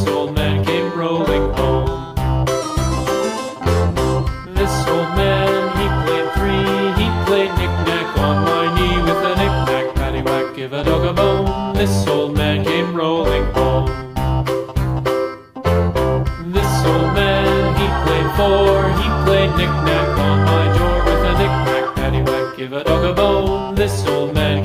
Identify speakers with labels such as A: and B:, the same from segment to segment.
A: This old man came rolling home. This old man, he played three. He played knick-knack on my knee with a knick-knack, give a dog a bone. This old man came rolling home. This old man, he played four. He played knick-knack on my door with a knick-knack, give a dog a bone. This old man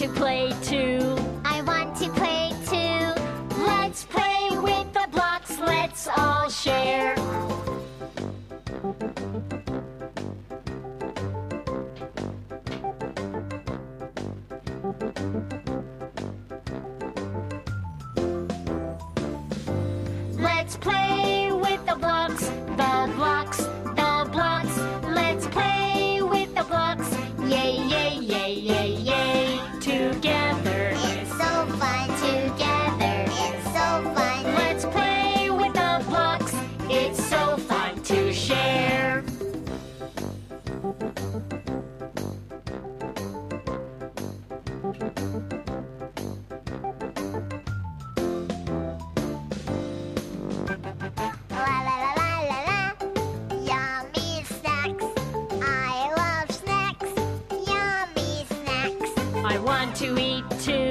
B: To play too.
C: I want
B: to eat too.